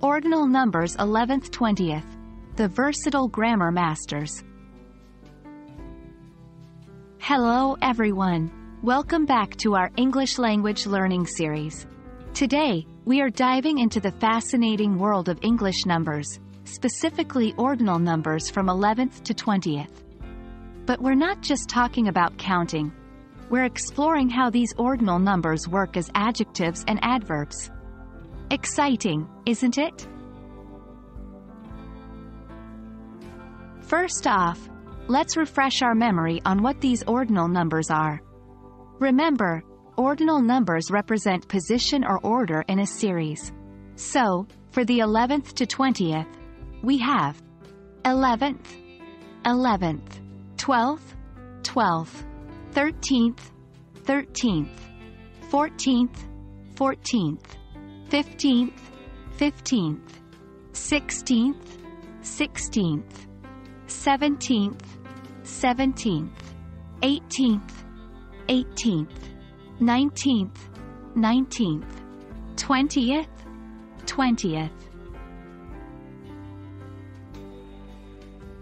Ordinal numbers 11th 20th. The Versatile Grammar Masters. Hello everyone. Welcome back to our English language learning series. Today, we are diving into the fascinating world of English numbers, specifically ordinal numbers from 11th to 20th. But we're not just talking about counting. We're exploring how these ordinal numbers work as adjectives and adverbs. Exciting, isn't it? First off, let's refresh our memory on what these ordinal numbers are. Remember, ordinal numbers represent position or order in a series. So, for the 11th to 20th, we have 11th, 11th, 12th, 12th, 13th, 13th, 14th, 14th, 15th, 15th, 16th, 16th, 17th, 17th, 18th, 18th, 19th, 19th, 20th, 20th.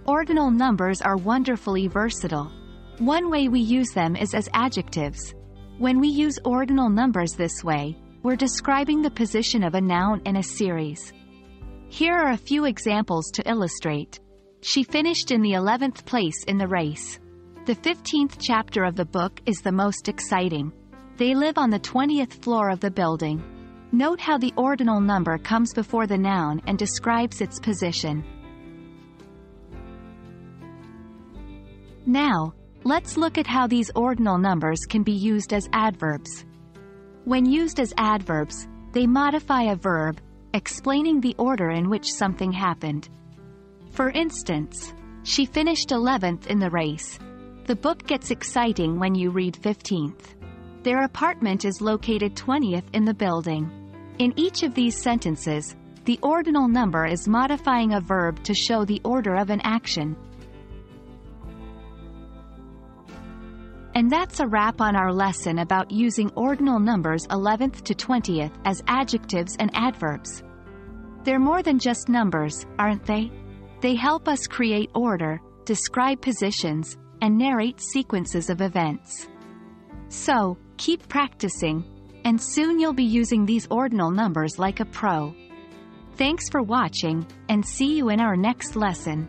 Ordinal numbers are wonderfully versatile. One way we use them is as adjectives. When we use ordinal numbers this way, we're describing the position of a noun in a series. Here are a few examples to illustrate. She finished in the 11th place in the race. The 15th chapter of the book is the most exciting. They live on the 20th floor of the building. Note how the ordinal number comes before the noun and describes its position. Now, let's look at how these ordinal numbers can be used as adverbs. When used as adverbs, they modify a verb, explaining the order in which something happened. For instance, she finished 11th in the race. The book gets exciting when you read 15th. Their apartment is located 20th in the building. In each of these sentences, the ordinal number is modifying a verb to show the order of an action. And that's a wrap on our lesson about using ordinal numbers 11th to 20th as adjectives and adverbs. They're more than just numbers, aren't they? They help us create order, describe positions, and narrate sequences of events. So, keep practicing, and soon you'll be using these ordinal numbers like a pro. Thanks for watching, and see you in our next lesson.